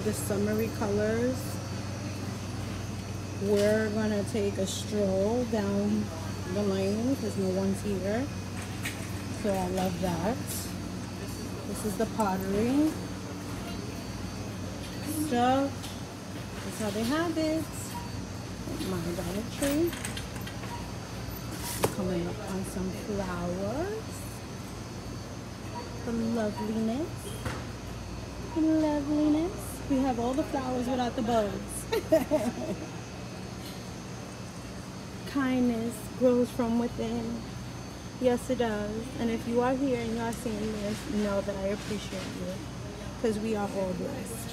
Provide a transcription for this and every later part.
Love the summery colors. We're gonna take a stroll down the lane because no one's here. So I love that. This is the pottery stuff. That's how they have it. My Dollar Tree. Coming up on some flowers. The loveliness. The loveliness. We have all the flowers without the buds. Kindness grows from within. Yes, it does. And if you are here and you are seeing this, know that I appreciate you because we are all blessed.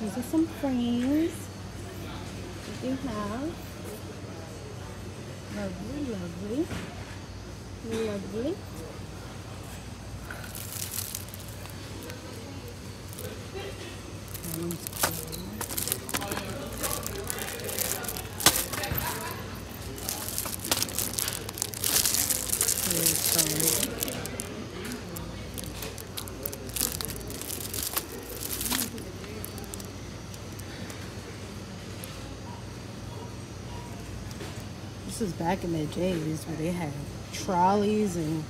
These are some frames that they have. Lovely, lovely, lovely. That one's cool. Here's some This is back in the days where they had trolleys and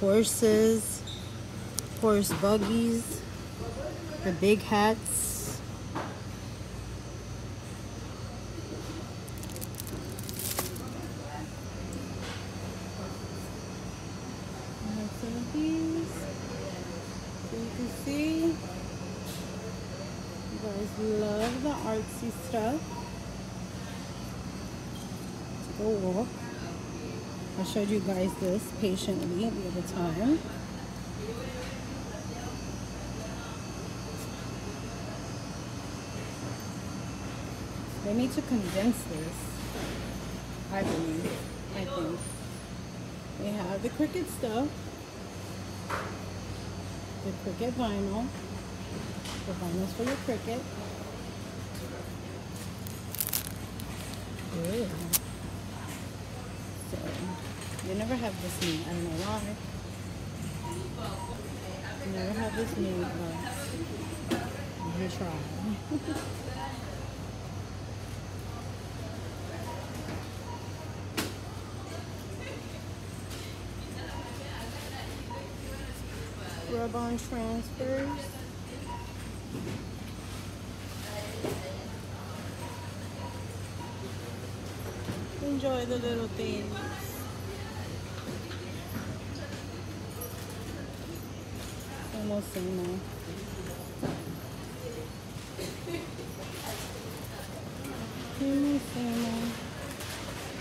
horses, horse buggies, the big hats. I have some of these. So you can see, you guys love the artsy stuff go walk. I showed you guys this patiently the other time. They need to condense this. I believe. I think. They have the Cricut stuff. The Cricut vinyl. The vinyls for your Cricut. Ew. So, they never have this meat. I don't know why. They never have this meat, but gonna try. Rub on transfers. Enjoy the little things. Same old. Same same.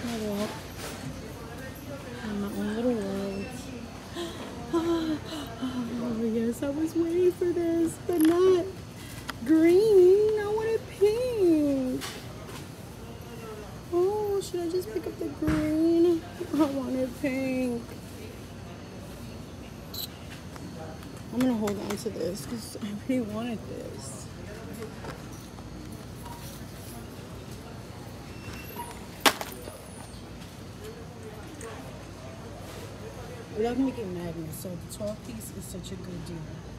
I walk in my own little world. Oh, yes, I was waiting for this, but not green. I wanted pink. Oh, should I just pick up the green? I wanted pink. I'm gonna hold on to this because I really wanted this. Love making magnets, so the 12 piece is such a good deal.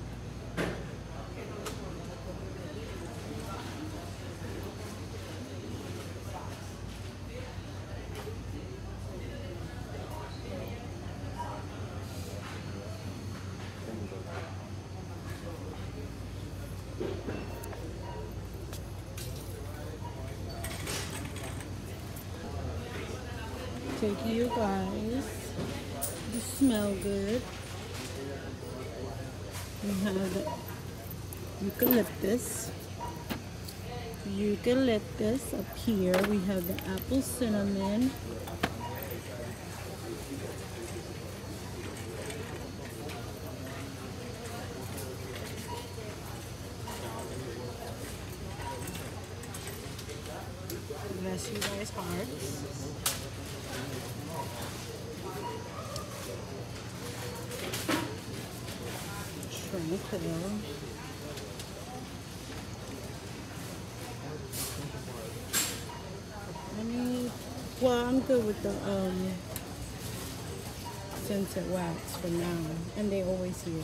Thank you guys. You smell good. We have the eucalyptus. Eucalyptus up here. We have the apple cinnamon. Bless you guys' hearts. Tranquil. Honey Well, I'm good with the um, scented wax for now. And they always here.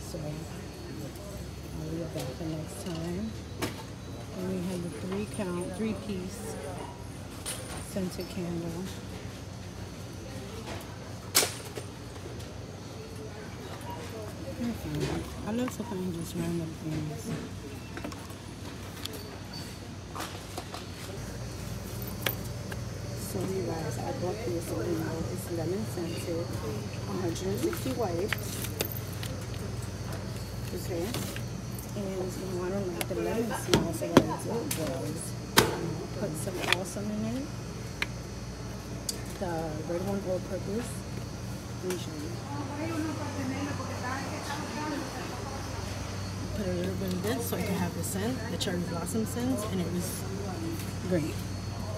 So I'll leave that for next time. And we have the three count, three piece scented candle. I love to find just random things. So you guys, I bought this. It's lemon scented, 160 wipes. Okay. And you I don't like the lemon smell, so what I did was put some balsam in it. The red one all purpose. Let me show you. Put a little bit of this so I can have the scent, the cherry blossom scent, and it was great.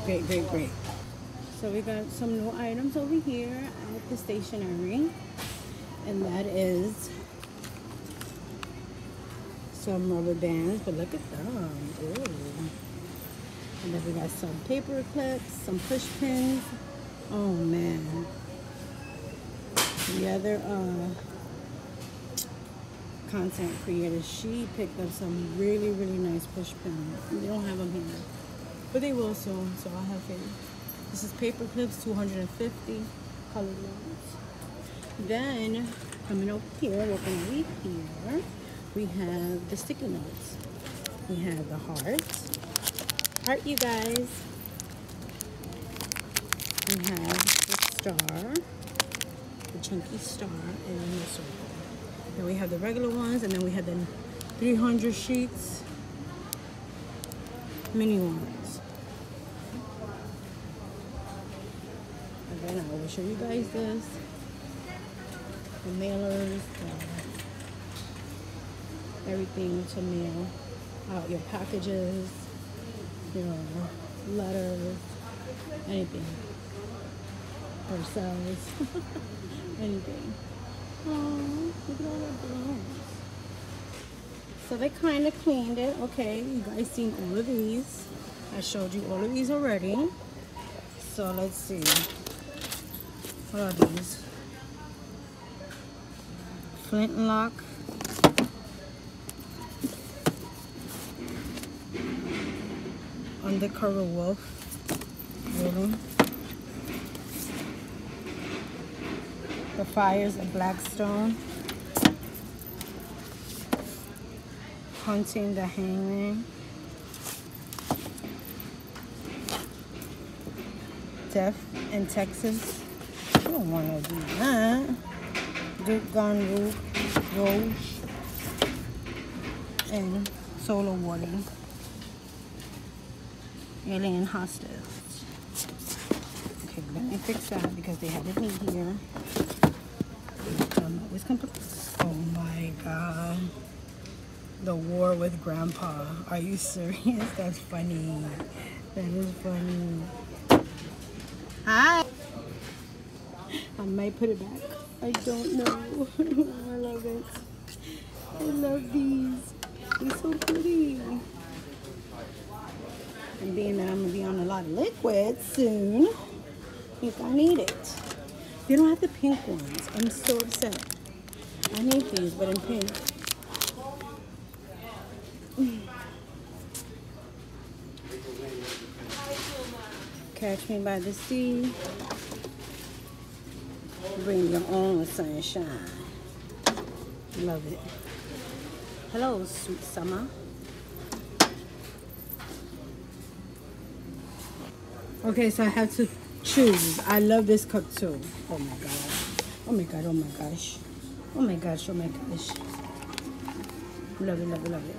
Great, great, great. So we got some new items over here at the stationery. And that is some rubber bands, but look at them. Ooh. And then we got some paper clips, some push pins. Oh man. The other uh content creator, she picked up some really, really nice push pins. They don't have them here, but they will soon, so I'll have faith. This is paper clips, 250 colored ones. Then, coming over here, what we here? We have the sticky notes. We have the heart. Heart, you guys. We have the star, the chunky star, and the circle. Then we have the regular ones, and then we have the 300 sheets mini ones. Again, I will show you guys this. The mailers, the, everything to mail out your packages, your letters, anything. Ourselves, anything. So they kind of cleaned it. Okay, you guys seen all of these. I showed you all of these already. So let's see. What are these? Flintlock. Undercover Wolf. Really? The Fires of Blackstone. Hunting the Hangman. Death in Texas. I don't want to do that. Duke Gun Rouge. And Solar Warning. Alien Hostage. Okay, let me fix that because they have it here. Oh my god. The war with grandpa. Are you serious? That's funny. That is funny. Hi. I might put it back. I don't know. I love it. I love these. They're so pretty. And being that I'm going to be on a lot of liquids soon, if I need it. They don't have the pink ones. I'm so upset. I need these, but in pink. Catch me by the sea. Bring your own sunshine. Love it. Hello, sweet summer. Okay, so I have to choose. I love this cup too. Oh my god. Oh my god, oh my gosh. Oh my gosh, oh my gosh. Love it, love it, love it.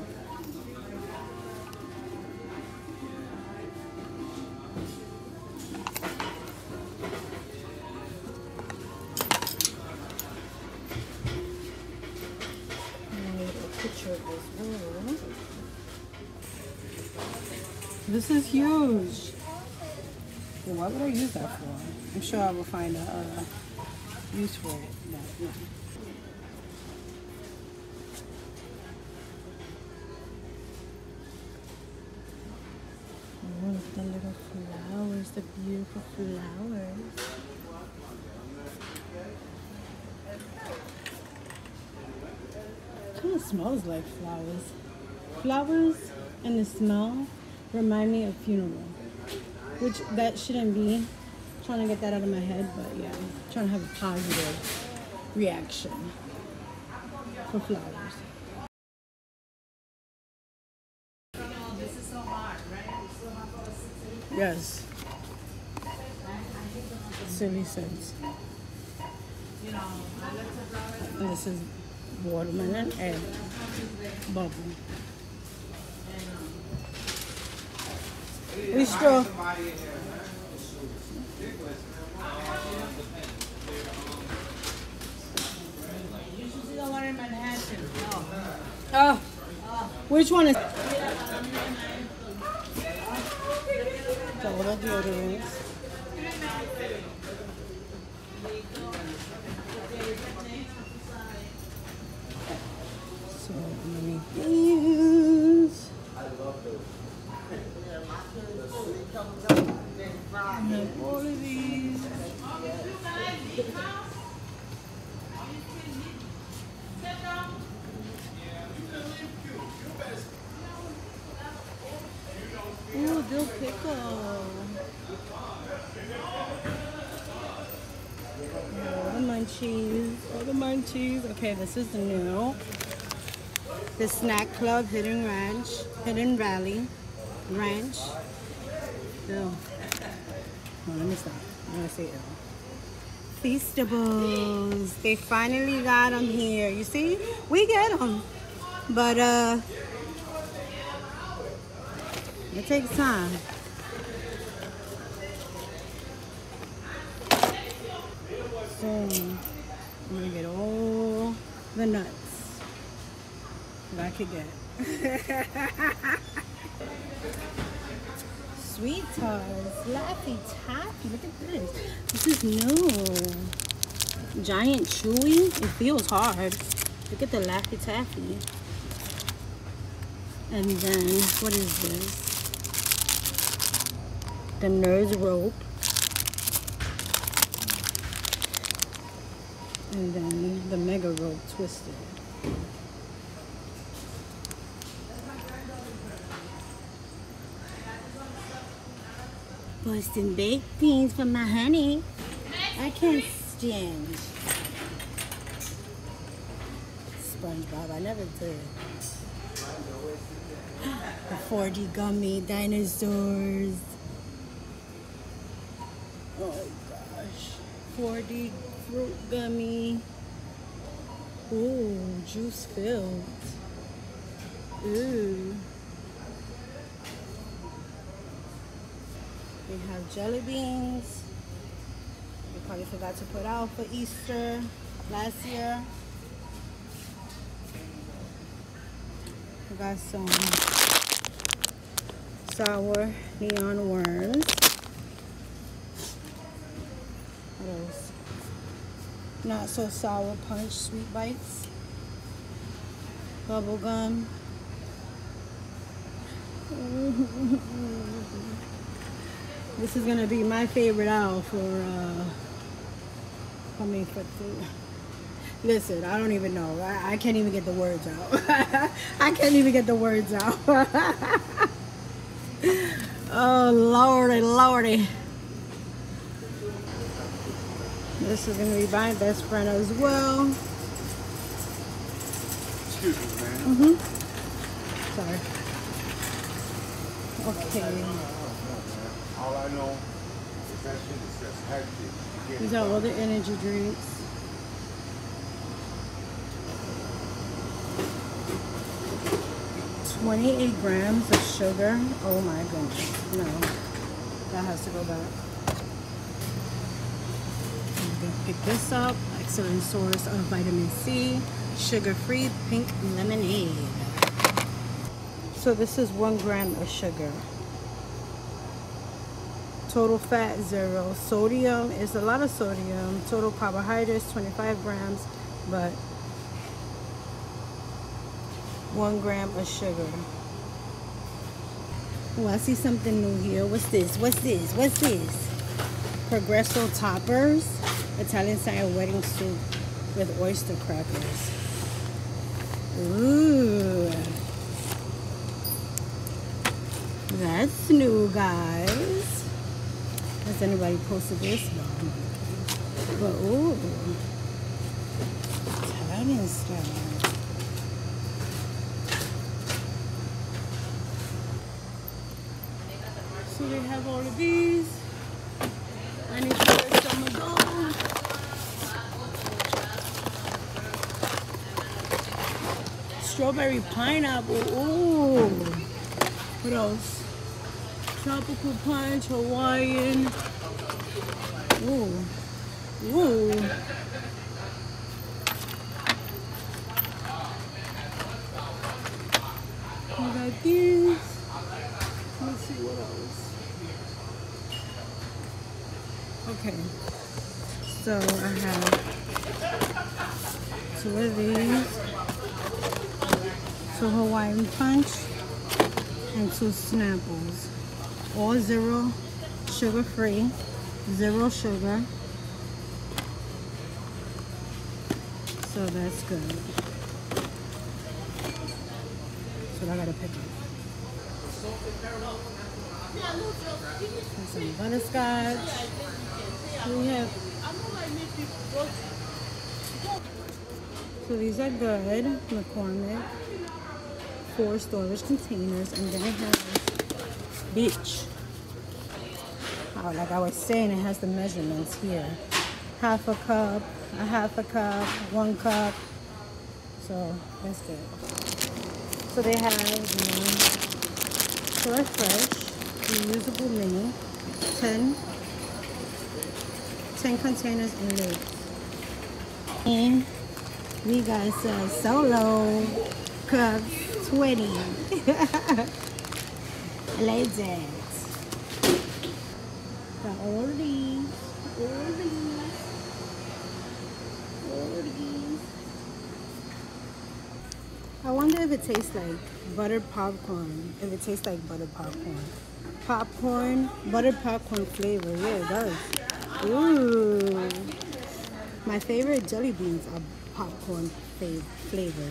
This is huge. Well, why would I use that for? I'm sure I will find a uh, use for it. But, the beauty. flowers. Kind of smells like flowers. Flowers and the smell remind me of funeral, which that shouldn't be. I'm trying to get that out of my head, but yeah, I'm trying to have a positive reaction for flowers. Yes. Silly sense. And this is watermelon and bubble. We straw. Oh, which one is? So what are deodorants? So Okay, this is the new. The Snack Club Hidden Ranch. Hidden Valley Ranch. Ew. Oh, let me stop. I'm gonna say ill. Feastables. They finally got them here. You see? We get them. But, uh, it takes time. So, I'm gonna get all the nuts that I could get. Sweet Tarts, Laffy Taffy. Look at this. This is new. Giant chewy. It feels hard. Look at the Laffy Taffy. And then, what is this? The Nerds Rope. And then the Mega Rope Twisted. Boston baked beans for my honey. I can't stand SpongeBob. I never did. The 4D gummy dinosaurs. Oh gosh. 4D fruit gummy. Ooh, juice filled. Ooh. We have jelly beans. We probably forgot to put out for Easter last year. We got some sour neon worms. What else? Not so sour punch sweet bites. Bubble gum. This is gonna be my favorite aisle for uh, for food. Listen, I don't even know. I, I can't even get the words out. I can't even get the words out. oh lordy, lordy. This is gonna be my best friend as well. Excuse me, man. Mm-hmm. Sorry. Okay. All I know is that shit is just hectic. These are all the energy drinks. Twenty-eight grams of sugar. Oh my goodness. No. That has to go back. Pick this up. Excellent source of vitamin C. Sugar-free pink lemonade. So this is one gram of sugar. Total fat zero. Sodium is a lot of sodium. Total carbohydrates 25 grams, but one gram of sugar. Oh, I see something new here. What's this? What's this? What's this? Progresso toppers, Italian style wedding soup with oyster crackers. Ooh. That's new, guys. Has anybody posted this? No. But ooh. Italian style. So they have all of these. I need to Strawberry pineapple. Ooh. What else? Tropical punch, Hawaiian. Ooh. Ooh. We got these. Let's see what else. Okay. So I have two of these. Two Hawaiian punch and two Snapples. All zero sugar free. Zero sugar. So that's good. So I gotta pick up. Some butterscotch. We have. So these are good. McCormick. Four storage containers. And then it has beach. Oh, like I was saying, it has the measurements here. Half a cup, a half a cup, one cup. So that's good. So they have the Sure Fresh reusable mini, 10, 10 containers and lids. And we got some solo cups, 20. I like that. Of these. I wonder if it tastes like buttered popcorn. If it tastes like buttered popcorn. Popcorn, buttered popcorn flavor. Yeah, it does. Ooh. My favorite jelly beans are popcorn flavor.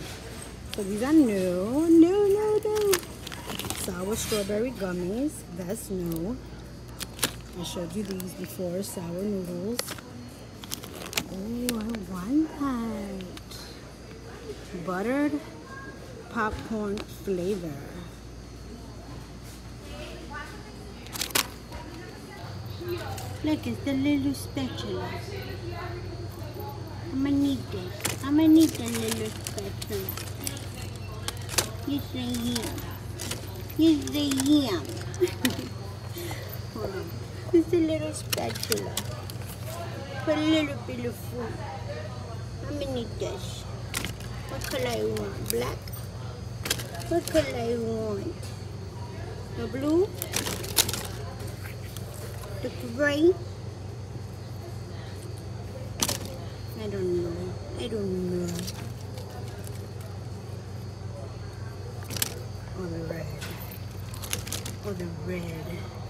So these are new, new, new, new. Sour strawberry gummies. That's new. I showed you these before. Sour noodles. Oh, I want that. Buttered popcorn flavor. Look, it's the little spatula. I'm gonna need this. I'm gonna need the little spatula. Yes, I am. Yes, I am. Hold on. It's a little spatula. For a little bit of food. I'm gonna. What color I want? Black? What color I want? The blue? The gray? I don't know. I don't know. Or the red. Or the red.